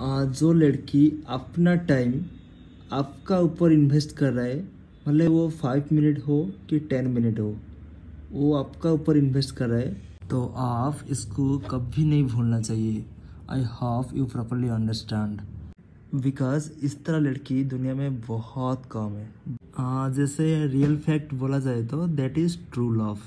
जो लड़की अपना टाइम आपका ऊपर इन्वेस्ट कर रहा है भले वो फाइव मिनट हो कि टेन मिनट हो वो आपका ऊपर इन्वेस्ट कर रहा है तो आप इसको कभी नहीं भूलना चाहिए। I hope you properly understand because इस तरह लड़की दुनिया में बहुत कम है। आ, जैसे रियल फैक्ट बोला जाए तो दैट इज़ ट्रू लव